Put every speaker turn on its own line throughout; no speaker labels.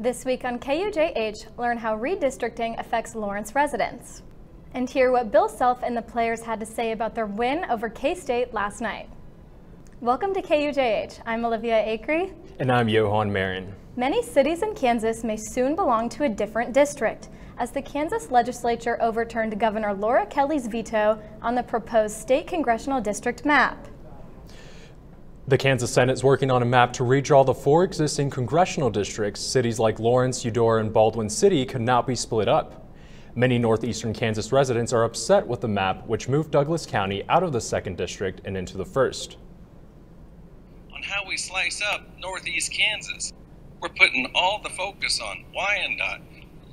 This week on KUJH, learn how redistricting affects Lawrence residents. And hear what Bill Self and the players had to say about their win over K-State last night. Welcome to KUJH. I'm Olivia Acree.
And I'm Johan Marin.
Many cities in Kansas may soon belong to a different district, as the Kansas legislature overturned Governor Laura Kelly's veto on the proposed state congressional district map.
The Kansas Senate is working on a map to redraw the four existing congressional districts. Cities like Lawrence, Eudora, and Baldwin City could not be split up. Many northeastern Kansas residents are upset with the map, which moved Douglas County out of the second district and into the first.
On how we slice up northeast Kansas, we're putting all the focus on Wyandotte,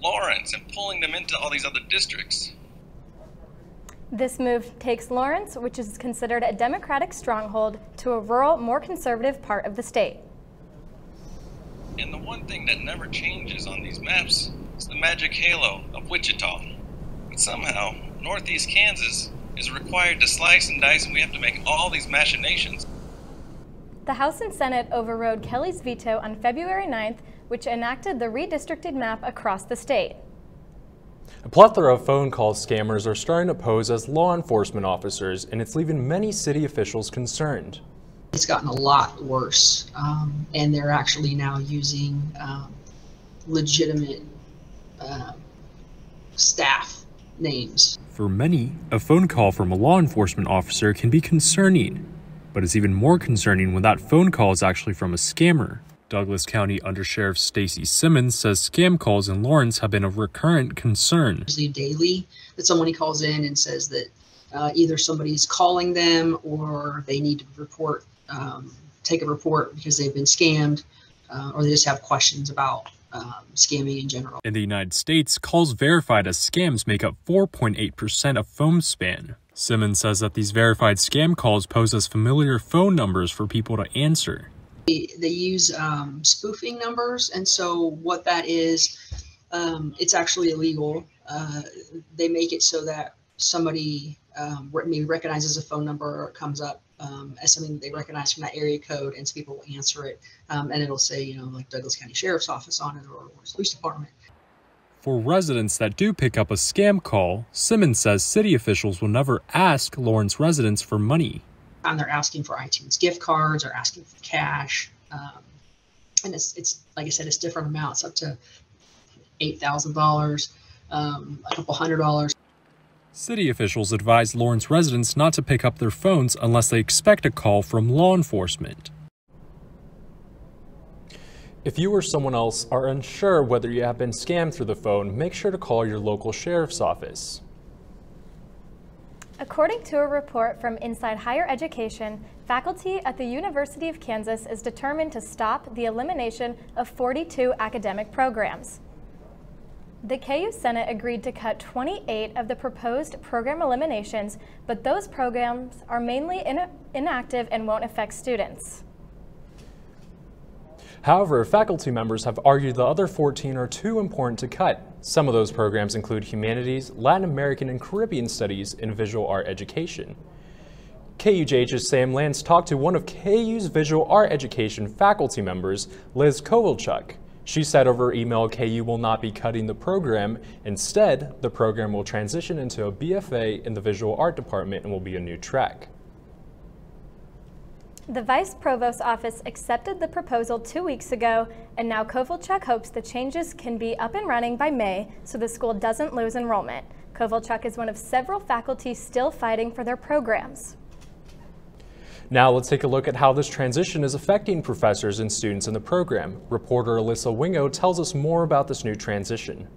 Lawrence, and pulling them into all these other districts.
This move takes Lawrence, which is considered a Democratic stronghold, to a rural, more conservative part of the state.
And the one thing that never changes on these maps is the magic halo of Wichita. But somehow, northeast Kansas is required to slice and dice, and we have to make all these machinations.
The House and Senate overrode Kelly's veto on February 9th, which enacted the redistricted map across the state.
A plethora of phone call scammers are starting to pose as law enforcement officers, and it's leaving many city officials concerned.
It's gotten a lot worse, um, and they're actually now using um, legitimate uh, staff names.
For many, a phone call from a law enforcement officer can be concerning, but it's even more concerning when that phone call is actually from a scammer. Douglas County Undersheriff Stacy Simmons says scam calls in Lawrence have been a recurrent concern.
Usually daily that somebody calls in and says that uh, either somebody's calling them or they need to report, um, take a report because they've been scammed, uh, or they just have questions about um, scamming in general.
In the United States, calls verified as scams make up 4.8% of phone spam. Simmons says that these verified scam calls pose as familiar phone numbers for people to answer.
They, use um, spoofing numbers, and so what that is, um, it's actually illegal. Uh, they make it so that somebody um, maybe recognizes a phone number or comes up um, as something they recognize from that area code, and so people will answer it, um, and it'll say, you know, like Douglas County Sheriff's Office on it or, or Police Department.
For residents that do pick up a scam call, Simmons says city officials will never ask Lawrence residents for money.
And they're asking for iTunes gift cards or asking for cash. Um, and it's, it's, like I said, it's different amounts up to $8,000, um, a couple hundred dollars.
City officials advise Lawrence residents not to pick up their phones unless they expect a call from law enforcement. If you or someone else are unsure whether you have been scammed through the phone, make sure to call your local sheriff's office.
According to a report from Inside Higher Education, faculty at the University of Kansas is determined to stop the elimination of 42 academic programs. The KU Senate agreed to cut 28 of the proposed program eliminations, but those programs are mainly in inactive and won't affect students.
However, faculty members have argued the other 14 are too important to cut. Some of those programs include humanities, Latin American and Caribbean studies, and visual art education. KUJH's Sam Lance talked to one of KU's visual art education faculty members, Liz Kovalchuk. She said over email KU will not be cutting the program. Instead, the program will transition into a BFA in the visual art department and will be a new track.
The Vice Provost's office accepted the proposal two weeks ago, and now Kovalchuk hopes the changes can be up and running by May so the school doesn't lose enrollment. Kovalchuk is one of several faculty still fighting for their programs.
Now let's take a look at how this transition is affecting professors and students in the program. Reporter Alyssa Wingo tells us more about this new transition.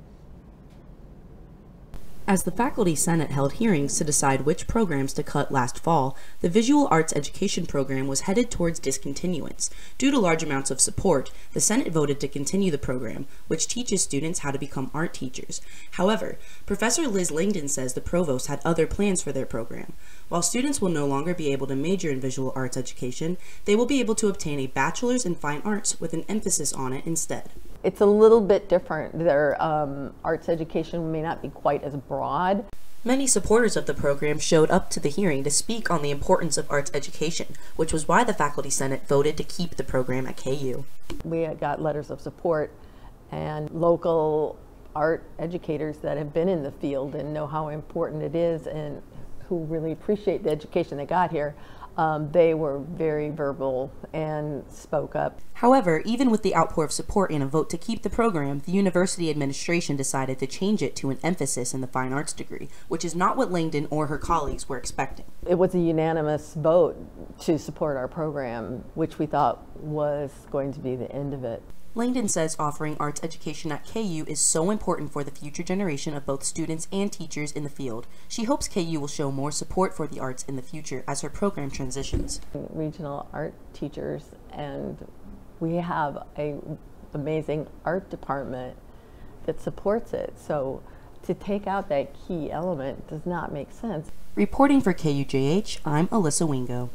As the Faculty Senate held hearings to decide which programs to cut last fall, the Visual Arts Education program was headed towards discontinuance. Due to large amounts of support, the Senate voted to continue the program, which teaches students how to become art teachers. However, Professor Liz Langdon says the provost had other plans for their program. While students will no longer be able to major in visual arts education, they will be able to obtain a bachelor's in fine arts with an emphasis on it instead
it's a little bit different. Their um, arts education may not be quite as broad.
Many supporters of the program showed up to the hearing to speak on the importance of arts education, which was why the Faculty Senate voted to keep the program at KU.
We got letters of support and local art educators that have been in the field and know how important it is and who really appreciate the education they got here um, they were very verbal and spoke up.
However, even with the outpour of support and a vote to keep the program, the university administration decided to change it to an emphasis in the fine arts degree, which is not what Langdon or her colleagues were expecting.
It was a unanimous vote to support our program, which we thought was going to be the end of it.
Langdon says offering arts education at KU is so important for the future generation of both students and teachers in the field. She hopes KU will show more support for the arts in the future as her program transitions.
Regional art teachers and we have a amazing art department that supports it. So to take out that key element does not make sense.
Reporting for KUJH, I'm Alyssa Wingo.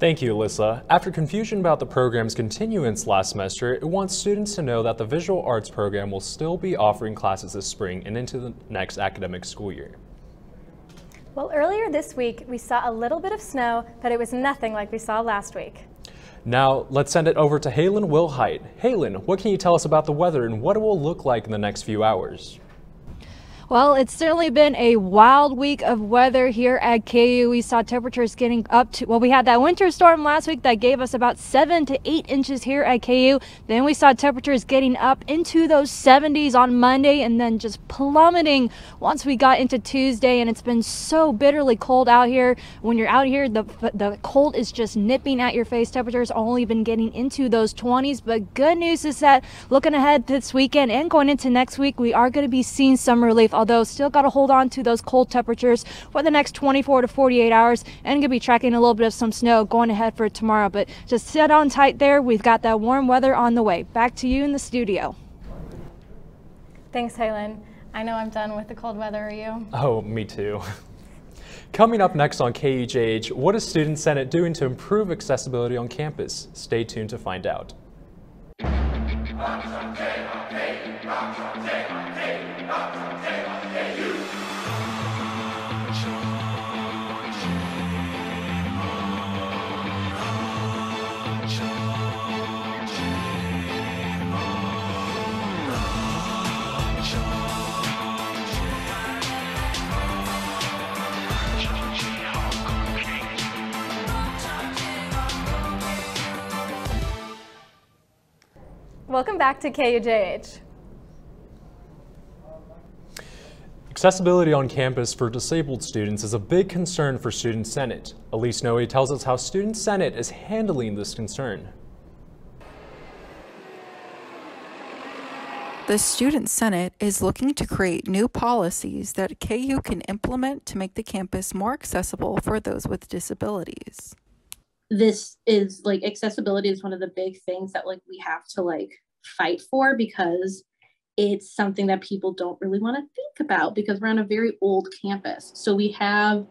Thank you, Alyssa. After confusion about the program's continuance last semester, it wants students to know that the visual arts program will still be offering classes this spring and into the next academic school year.
Well, earlier this week, we saw a little bit of snow, but it was nothing like we saw last week.
Now, let's send it over to Halen Wilhite. Halen, what can you tell us about the weather and what it will look like in the next few hours?
Well, it's certainly been a wild week of weather here at KU. We saw temperatures getting up to, well, we had that winter storm last week that gave us about seven to eight inches here at KU. Then we saw temperatures getting up into those 70s on Monday and then just plummeting once we got into Tuesday. And it's been so bitterly cold out here. When you're out here, the, the cold is just nipping at your face. Temperatures only been getting into those 20s. But good news is that looking ahead this weekend and going into next week, we are going to be seeing some relief although still got to hold on to those cold temperatures for the next 24 to 48 hours and going to be tracking a little bit of some snow going ahead for tomorrow. But just sit on tight there. We've got that warm weather on the way. Back to you in the studio.
Thanks, Helen. I know I'm done with the cold weather. Are you?
Oh, me too. Coming up next on KUJH, what is Student Senate doing to improve accessibility on campus? Stay tuned to find out.
Welcome back to KUJH.
Accessibility on campus for disabled students is a big concern for Student Senate. Elise Noe tells us how Student Senate is handling this concern.
The Student Senate is looking to create new policies that KU can implement to make the campus more accessible for those with disabilities
this is like accessibility is one of the big things that like we have to like fight for because it's something that people don't really want to think about because we're on a very old campus. So we have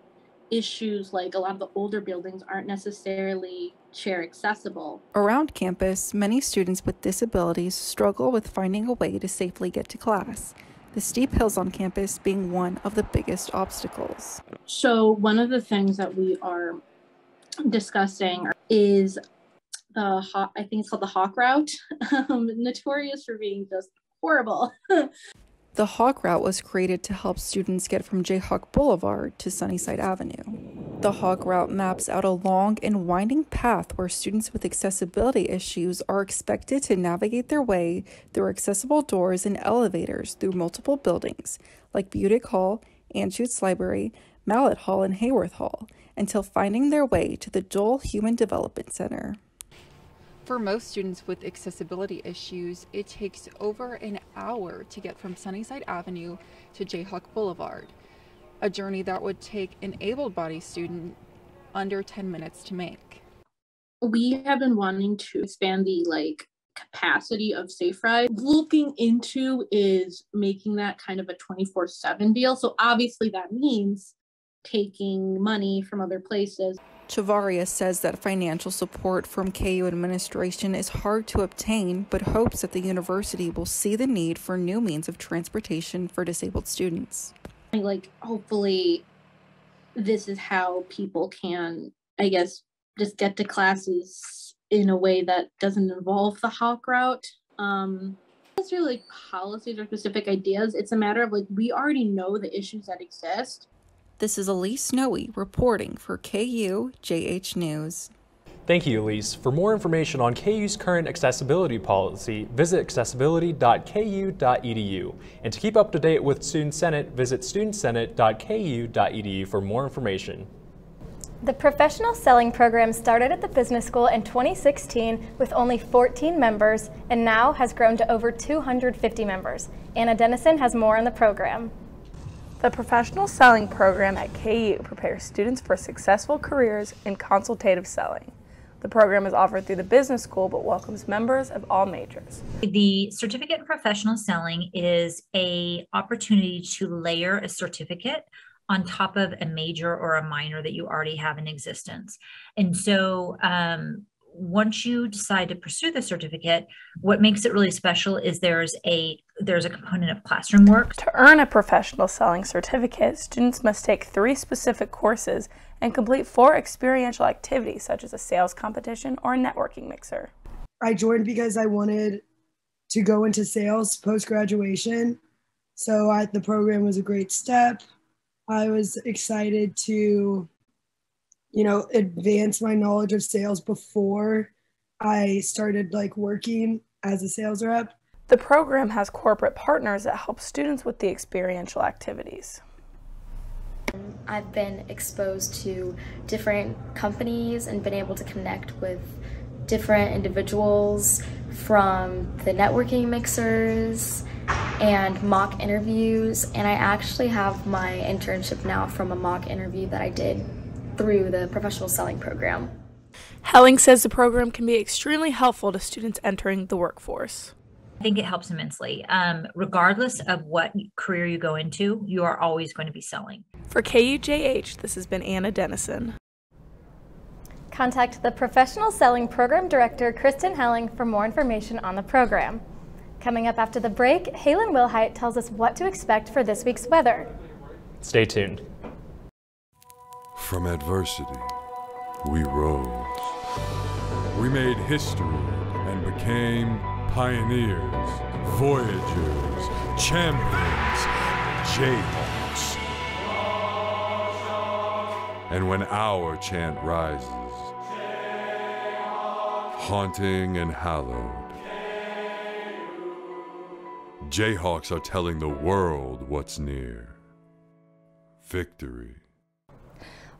issues like a lot of the older buildings aren't necessarily chair accessible.
Around campus, many students with disabilities struggle with finding a way to safely get to class. The steep hills on campus being one of the biggest obstacles.
So, one of the things that we are discussing is the hawk, I think it's called the hawk route, um, notorious for being just horrible.
the hawk route was created to help students get from Jayhawk Boulevard to Sunnyside Avenue. The hawk route maps out a long and winding path where students with accessibility issues are expected to navigate their way through accessible doors and elevators through multiple buildings like Budig Hall, Anschutz Library, Malott Hall, and Haworth Hall until finding their way to the Dole Human Development Center.
For most students with accessibility issues, it takes over an hour to get from Sunnyside Avenue to Jayhawk Boulevard, a journey that would take an able bodied student under 10 minutes to make.
We have been wanting to expand the like capacity of safe ride looking into is making that kind of a 24-7 deal so obviously that means taking money from other places.
Chavaria says that financial support from KU administration is hard to obtain, but hopes that the university will see the need for new means of transportation for disabled students.
Like, hopefully, this is how people can, I guess, just get to classes in a way that doesn't involve the hawk route. Um, necessarily like policies or specific ideas. It's a matter of like we already know the issues that exist.
This is Elise Noe reporting for KU JH News.
Thank you, Elise. For more information on KU's current accessibility policy, visit accessibility.ku.edu. And to keep up to date with Student Senate, visit studentsenate.ku.edu for more information.
The professional selling program started at the business school in 2016 with only 14 members and now has grown to over 250 members. Anna Dennison has more on the program.
The professional selling program at KU prepares students for successful careers in consultative selling. The program is offered through the business school but welcomes members of all majors.
The certificate in professional selling is a opportunity to layer a certificate on top of a major or a minor that you already have in existence. And so um, once you decide to pursue the certificate, what makes it really special is there's a there's a component of classroom work.
To earn a professional selling certificate, students must take three specific courses and complete four experiential activities such as a sales competition or a networking mixer.
I joined because I wanted to go into sales post graduation. So I, the program was a great step. I was excited to you know, advance my knowledge of sales before I started like working as a sales rep.
The program has corporate partners that help students with the experiential activities.
I've been exposed to different companies and been able to connect with different individuals from the networking mixers and mock interviews and I actually have my internship now from a mock interview that I did through the professional selling program.
Helling says the program can be extremely helpful to students entering the workforce.
I think it helps immensely. Um, regardless of what career you go into, you are always going to be selling.
For KUJH, this has been Anna Dennison.
Contact the Professional Selling Program Director, Kristen Helling, for more information on the program. Coming up after the break, Halen Wilhite tells us what to expect for this week's weather.
Stay tuned.
From adversity, we rose. We made history and became pioneers, voyagers, champions, Jayhawks. And when our chant rises, haunting and hallowed, Jayhawks are telling the world what's near. Victory.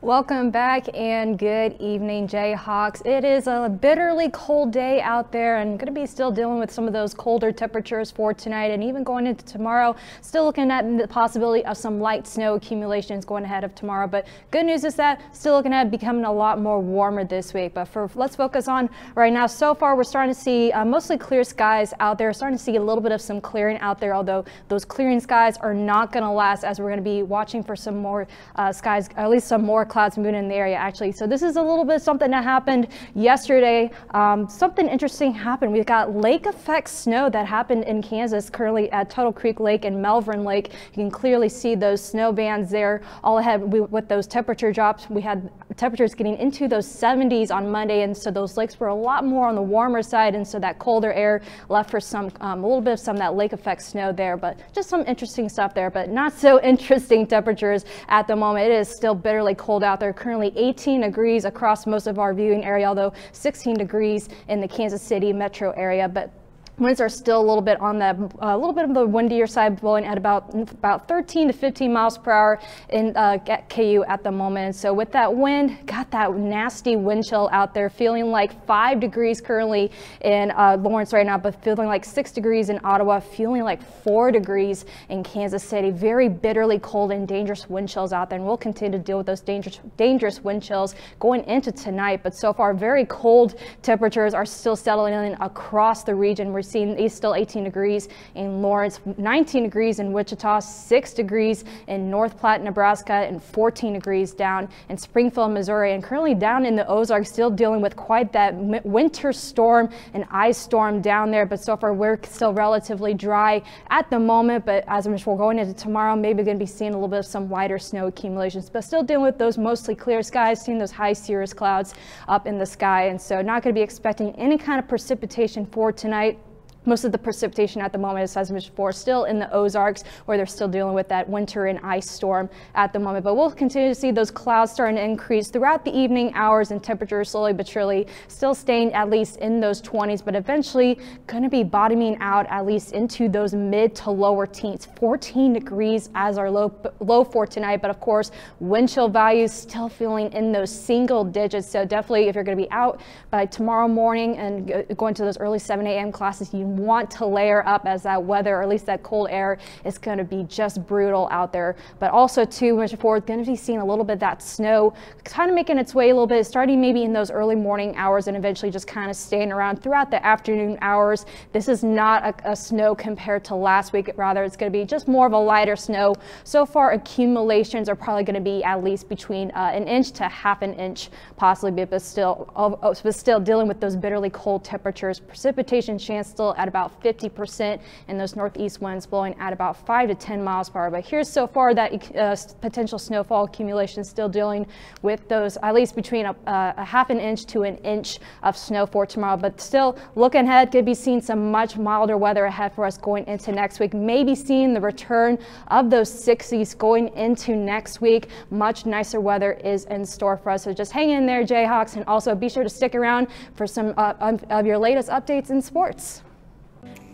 Welcome back and good evening, Jayhawks. It is a bitterly cold day out there and going to be still dealing with some of those colder temperatures for tonight and even going into tomorrow. Still looking at the possibility of some light snow accumulations going ahead of tomorrow. But good news is that still looking at becoming a lot more warmer this week. But for let's focus on right now. So far, we're starting to see uh, mostly clear skies out there. Starting to see a little bit of some clearing out there, although those clearing skies are not going to last as we're going to be watching for some more uh, skies, at least some more clouds moving in the area actually. So this is a little bit something that happened yesterday. Um, something interesting happened. We've got lake effect snow that happened in Kansas currently at Tuttle Creek Lake and Melvern Lake. You can clearly see those snow bands there all ahead with those temperature drops. We had temperatures getting into those 70s on Monday and so those lakes were a lot more on the warmer side and so that colder air left for some um, a little bit of some of that lake effect snow there but just some interesting stuff there but not so interesting temperatures at the moment. It is still bitterly cold out there currently 18 degrees across most of our viewing area, although 16 degrees in the Kansas City metro area. But Winds are still a little bit on the a uh, little bit of the windier side, blowing at about about 13 to 15 miles per hour in uh, KU at the moment. So with that wind, got that nasty wind chill out there, feeling like five degrees currently in uh, Lawrence right now, but feeling like six degrees in Ottawa, feeling like four degrees in Kansas City. Very bitterly cold and dangerous wind chills out there, and we'll continue to deal with those dangerous dangerous wind chills going into tonight. But so far, very cold temperatures are still settling in across the region. We're seeing still 18 degrees in Lawrence, 19 degrees in Wichita, 6 degrees in North Platte, Nebraska, and 14 degrees down in Springfield, Missouri. And currently down in the Ozarks, still dealing with quite that winter storm and ice storm down there. But so far, we're still relatively dry at the moment. But as we're going into tomorrow, maybe going to be seeing a little bit of some lighter snow accumulations, but still dealing with those mostly clear skies, seeing those high cirrus clouds up in the sky. And so not going to be expecting any kind of precipitation for tonight. Most of the precipitation at the moment, as I before, still in the Ozarks, where they're still dealing with that winter and ice storm at the moment. But we'll continue to see those clouds starting to increase throughout the evening hours and temperatures slowly but surely still staying at least in those 20s, but eventually going to be bottoming out at least into those mid to lower teens. 14 degrees as our low, low for tonight, but of course, wind chill values still feeling in those single digits. So definitely, if you're going to be out by tomorrow morning and going to those early 7 a.m. classes, you want to layer up as that weather, or at least that cold air, is going to be just brutal out there. But also, too, moving forward, going to be seeing a little bit that snow kind of making its way a little bit, starting maybe in those early morning hours and eventually just kind of staying around throughout the afternoon hours. This is not a, a snow compared to last week. Rather, it's going to be just more of a lighter snow. So far, accumulations are probably going to be at least between uh, an inch to half an inch, possibly, but still, but still dealing with those bitterly cold temperatures. Precipitation chance still at about 50% and those northeast winds blowing at about 5 to 10 miles per hour. But here's so far that uh, potential snowfall accumulation still dealing with those at least between a, uh, a, half an inch to an inch of snow for tomorrow. But still looking ahead, could be seeing some much milder weather ahead for us going into next week. Maybe seeing the return of those 60s going into next week. Much nicer weather is in store for us. So just hang in there, Jayhawks, and also be sure to stick around for some uh, of your latest updates in sports.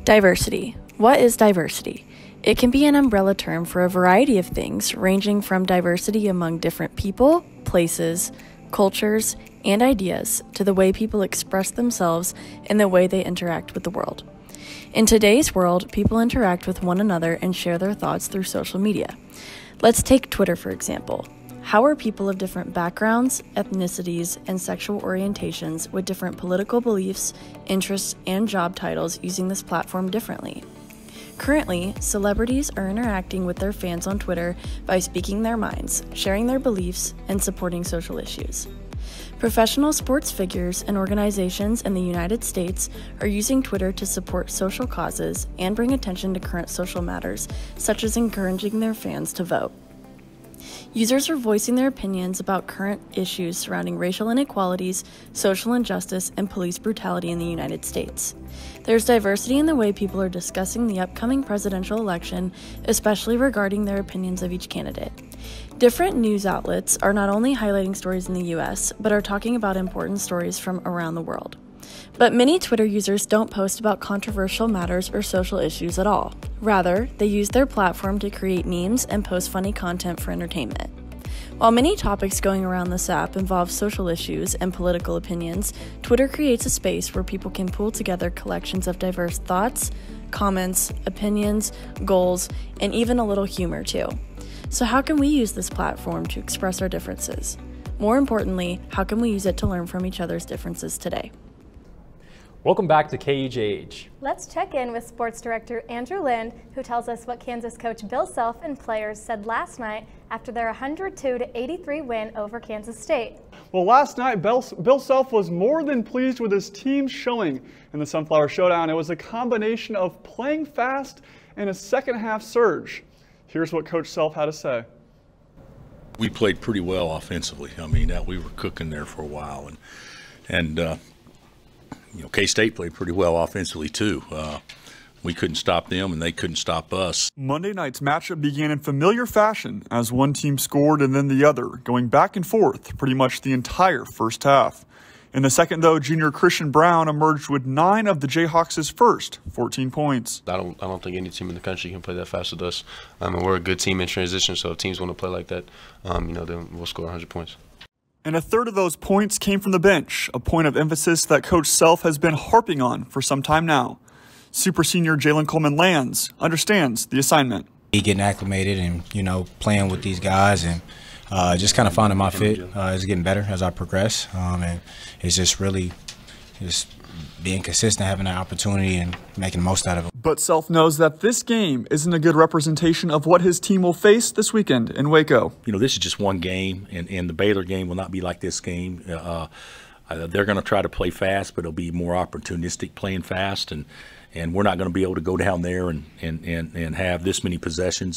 Diversity. What is diversity? It can be an umbrella term for a variety of things, ranging from diversity among different people, places, cultures, and ideas to the way people express themselves and the way they interact with the world. In today's world, people interact with one another and share their thoughts through social media. Let's take Twitter for example. How are people of different backgrounds, ethnicities, and sexual orientations with different political beliefs, interests, and job titles using this platform differently? Currently, celebrities are interacting with their fans on Twitter by speaking their minds, sharing their beliefs, and supporting social issues. Professional sports figures and organizations in the United States are using Twitter to support social causes and bring attention to current social matters, such as encouraging their fans to vote. Users are voicing their opinions about current issues surrounding racial inequalities, social injustice, and police brutality in the United States. There's diversity in the way people are discussing the upcoming presidential election, especially regarding their opinions of each candidate. Different news outlets are not only highlighting stories in the US, but are talking about important stories from around the world. But many Twitter users don't post about controversial matters or social issues at all. Rather, they use their platform to create memes and post funny content for entertainment. While many topics going around this app involve social issues and political opinions, Twitter creates a space where people can pull together collections of diverse thoughts, comments, opinions, goals, and even a little humor too. So, how can we use this platform to express our differences? More importantly, how can we use it to learn from each other's differences today?
Welcome back to KUJH.
Let's check in with Sports Director Andrew Lind, who tells us what Kansas coach Bill Self and players said last night after their 102 83 win over Kansas State.
Well, last night, Bill, Bill Self was more than pleased with his team's showing in the Sunflower Showdown. It was a combination of playing fast and a second half surge. Here's what Coach Self had to say.
We played pretty well offensively. I mean, uh, we were cooking there for a while, and and uh, you know, K State played pretty well offensively too. Uh, we couldn't stop them, and they couldn't stop us.
Monday night's matchup began in familiar fashion as one team scored and then the other, going back and forth pretty much the entire first half. In the second, though, junior Christian Braun emerged with nine of the Jayhawks' first 14 points.
I don't, I don't think any team in the country can play that fast with us. Um, and we're a good team in transition, so if teams want to play like that, um, you know, then we'll score 100 points.
And a third of those points came from the bench, a point of emphasis that Coach Self has been harping on for some time now. Super senior Jalen Coleman Lands understands the assignment.
He Getting acclimated and, you know, playing with these guys and uh, just kind of finding my fit uh, is getting better as I progress. Um, and it's just really just being consistent, having that opportunity, and making the most out of it.
But Self knows that this game isn't a good representation of what his team will face this weekend in Waco.
You know, this is just one game, and, and the Baylor game will not be like this game. Uh, uh, they're going to try to play fast, but it'll be more opportunistic playing fast, and, and we're not going to be able to go down there and, and, and, and have this many possessions.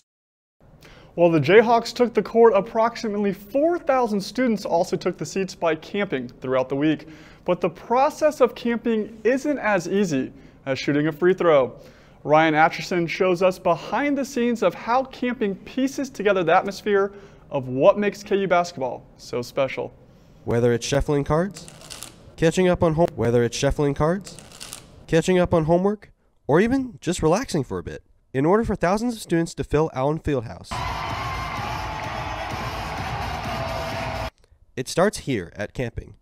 While the Jayhawks took the court, approximately 4,000 students also took the seats by camping throughout the week. But the process of camping isn't as easy as shooting a free throw. Ryan Atchison shows us behind the scenes of how camping pieces together the atmosphere of what makes KU basketball so special.
Whether it's shuffling cards, catching up on home, whether it's shuffling cards, catching up on homework, or even just relaxing for a bit. In order for thousands of students to fill Allen Fieldhouse, it starts here at camping.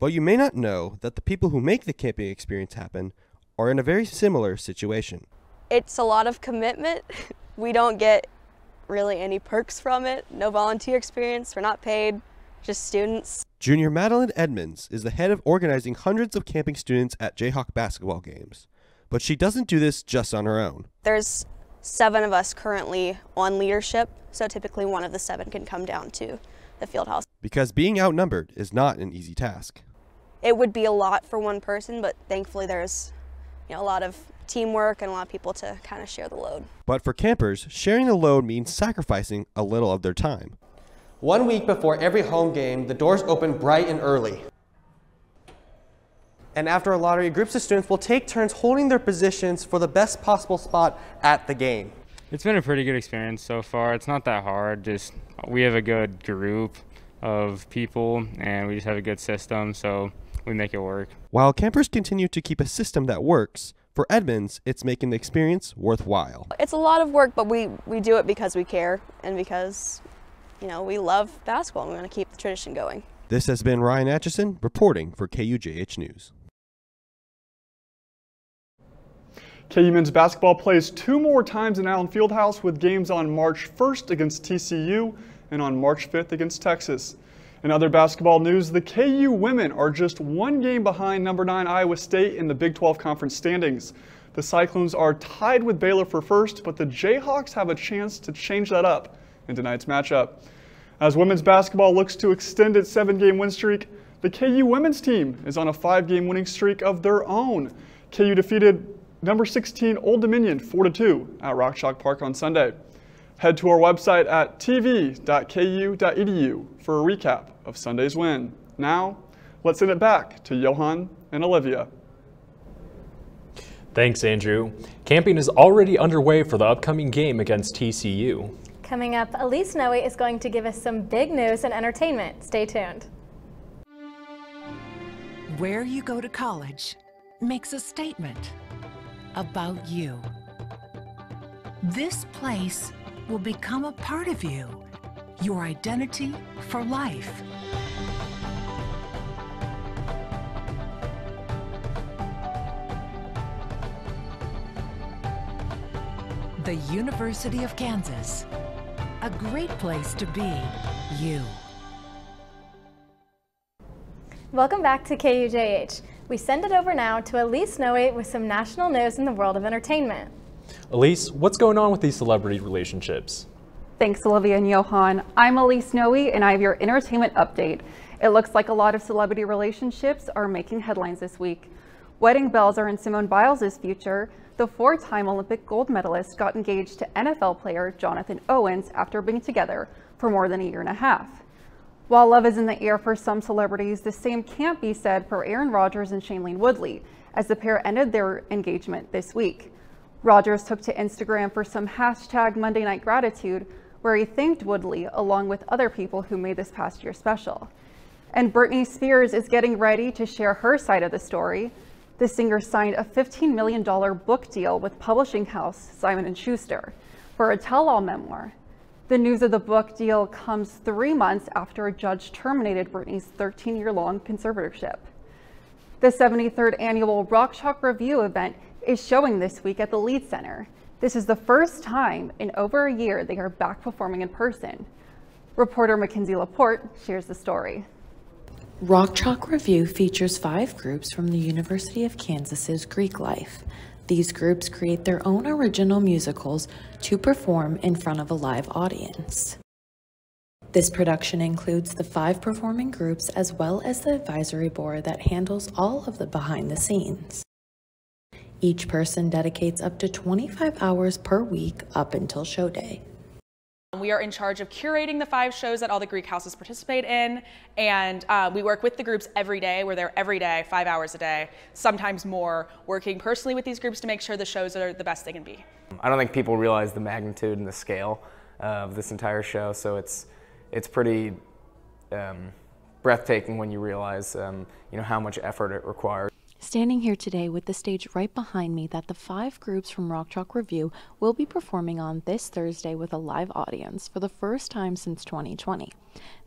But you may not know that the people who make the camping experience happen are in a very similar situation.
It's a lot of commitment. We don't get really any perks from it. No volunteer experience. We're not paid, just students.
Junior Madeline Edmonds is the head of organizing hundreds of camping students at Jayhawk basketball games. But she doesn't do this just on her own.
There's seven of us currently on leadership, so typically one of the seven can come down to the field house.
Because being outnumbered is not an easy task.
It would be a lot for one person, but thankfully there's you know, a lot of teamwork and a lot of people to kind of share the load.
But for campers, sharing the load means sacrificing a little of their time.
One week before every home game, the doors open bright and early. And after a lottery, groups of students will take turns holding their positions for the best possible spot at the game.
It's been a pretty good experience so far. It's not that hard. Just we have a good group of people and we just have a good system, so we make it work.
While campers continue to keep a system that works, for Edmonds, it's making the experience worthwhile.
It's a lot of work, but we, we do it because we care and because, you know, we love basketball and we want to keep the tradition going.
This has been Ryan Atchison reporting for KUJH News.
KU men's basketball plays two more times in Allen Fieldhouse with games on March 1st against TCU and on March 5th against Texas. In other basketball news, the KU women are just one game behind number 9 Iowa State in the Big 12 conference standings. The Cyclones are tied with Baylor for first, but the Jayhawks have a chance to change that up in tonight's matchup. As women's basketball looks to extend its seven-game win streak, the KU women's team is on a five-game winning streak of their own. KU defeated number 16 Old Dominion 4-2 at Rock Chalk Park on Sunday. Head to our website at tv.ku.edu for a recap of Sunday's win. Now, let's send it back to Johan and Olivia.
Thanks, Andrew. Camping is already underway for the upcoming game against TCU.
Coming up, Elise Noe is going to give us some big news and entertainment. Stay tuned.
Where you go to college makes a statement about you. This place will become a part of you, your identity for life. The University of Kansas. A great place to be you.
Welcome back to KUJH. We send it over now to Elise Noe with some national news in the world of entertainment.
Elise, what's going on with these celebrity relationships?
Thanks, Olivia and Johan. I'm Elise Noe, and I have your entertainment update. It looks like a lot of celebrity relationships are making headlines this week. Wedding bells are in Simone Biles' future. The four-time Olympic gold medalist got engaged to NFL player Jonathan Owens after being together for more than a year and a half. While love is in the air for some celebrities, the same can't be said for Aaron Rodgers and Shailene Woodley, as the pair ended their engagement this week. Rodgers took to Instagram for some hashtag Monday Night Gratitude, where he thanked Woodley along with other people who made this past year special. And Britney Spears is getting ready to share her side of the story. The singer signed a $15 million book deal with publishing house Simon & Schuster for a tell-all memoir. The news of the book deal comes three months after a judge terminated Britney's 13-year-long conservatorship. The 73rd annual Rock Chalk Revue event is showing this week at the Lied Center. This is the first time in over a year they are back performing in person. Reporter Mackenzie Laporte shares the story.
Rock Chalk Revue features five groups from the University of Kansas's Greek life. These groups create their own original musicals to perform in front of a live audience. This production includes the five performing groups as well as the advisory board that handles all of the behind the scenes. Each person dedicates up to 25 hours per week up until show day.
We are in charge of curating the five shows that all the Greek houses participate in, and uh, we work with the groups every day. We're there every day, five hours a day, sometimes more, working personally with these groups to make sure the shows are the best they can be.
I don't think people realize the magnitude and the scale of this entire show, so it's it's pretty um, breathtaking when you realize um, you know how much effort it requires.
Standing here today with the stage right behind me that the five groups from Rock Chalk Revue will be performing on this Thursday with a live audience for the first time since 2020.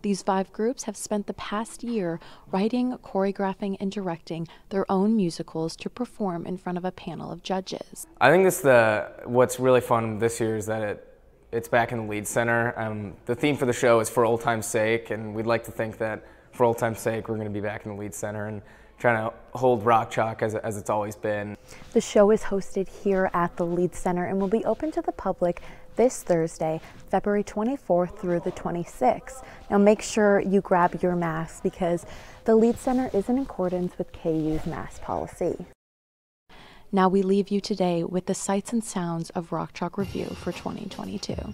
These five groups have spent the past year writing, choreographing, and directing their own musicals to perform in front of a panel of judges.
I think this the what's really fun this year is that it it's back in the Lied Center. Um, the theme for the show is for old time's sake, and we'd like to think that for old time's sake, we're going to be back in the Lied Center and trying to hold Rock Chalk as, as it's always been.
The show is hosted here at the Lied Center and will be open to the public this Thursday, February 24th through the 26th. Now make sure you grab your mask because the Lied Center is in accordance with KU's mask policy. Now we leave you today with the sights and sounds of Rock Chalk Revue for 2022.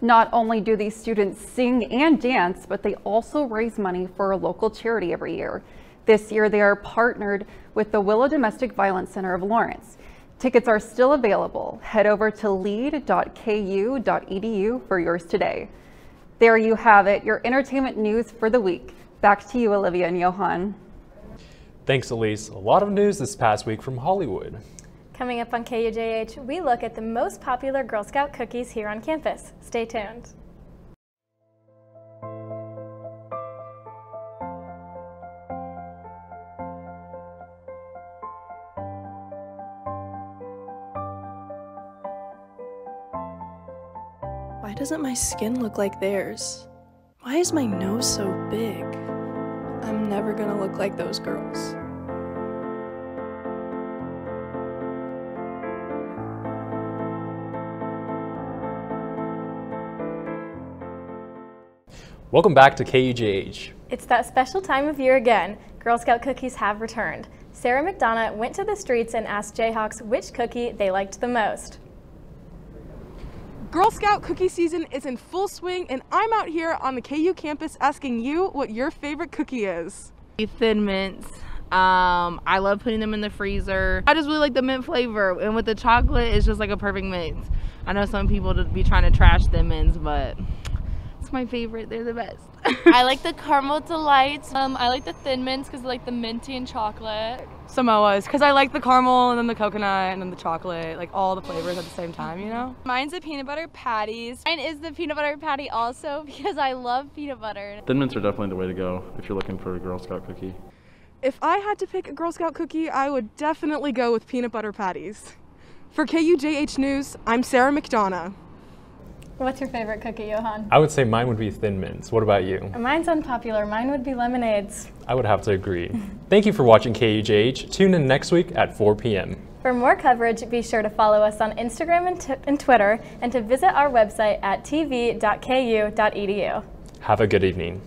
Not only do these students sing and dance, but they also raise money for a local charity every year. This year, they are partnered with the Willow Domestic Violence Center of Lawrence. Tickets are still available. Head over to lied.ku.edu for yours today. There you have it, your entertainment news for the week. Back to you, Olivia and Johan.
Thanks, Elise. A lot of news this past week from Hollywood.
Coming up on KUJH, we look at the most popular Girl Scout cookies here on campus. Stay tuned.
Why doesn't my skin look like theirs? Why is my nose so big? I'm never gonna look like those girls.
Welcome back to KUJH.
It's that special time of year again. Girl Scout cookies have returned. Sarah McDonough went to the streets and asked Jayhawks which cookie they liked the most.
Girl Scout cookie season is in full swing, and I'm out here on the KU campus asking you what your favorite cookie is.
Thin mints. Um, I love putting them in the freezer. I just really like the mint flavor, and with the chocolate, it's just like a perfect mix. I know some people to be trying to trash Thin Mints, but it's my favorite. They're the best.
I like the caramel delights. Um, I like the thin mints because I like the minty and chocolate.
Samoas, because I like the caramel and then the coconut and then the chocolate, like all the flavors at the same time, you know?
Mine's the peanut butter patties. Mine is the peanut butter patty also because I love peanut butter.
Thin mints are definitely the way to go if you're looking for a Girl Scout cookie.
If I had to pick a Girl Scout cookie, I would definitely go with peanut butter patties. For KUJH News, I'm Sarah McDonough.
What's your favorite cookie, Johan?
I would say mine would be Thin Mints. What about you?
Mine's unpopular. Mine would be lemonades.
I would have to agree. Thank you for watching KUJH. Tune in next week at 4 p.m.
For more coverage, be sure to follow us on Instagram and, and Twitter and to visit our website at tv.ku.edu.
Have a good evening.